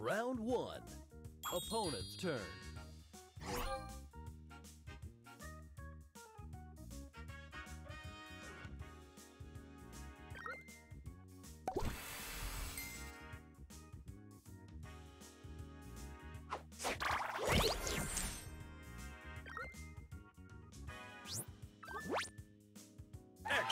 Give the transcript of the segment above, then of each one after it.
Round one. Opponent's turn.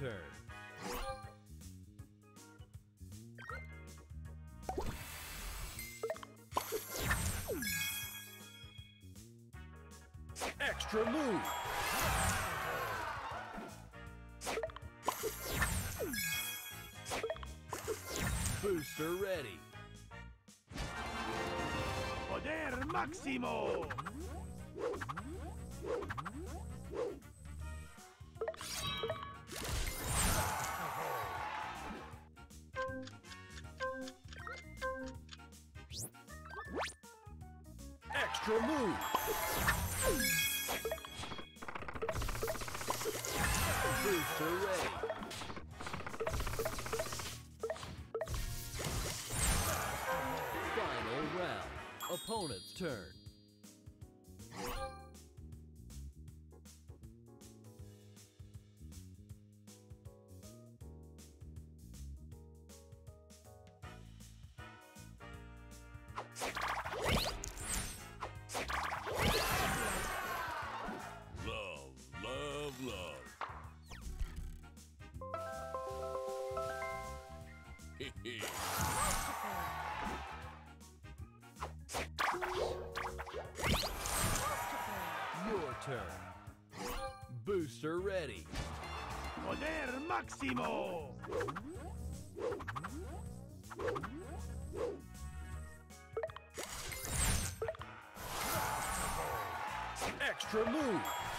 Turn. Extra move. Booster ready. Poder máximo. Extra move. Final round. Opponent's turn. Booster ready. Poder máximo. Extra move.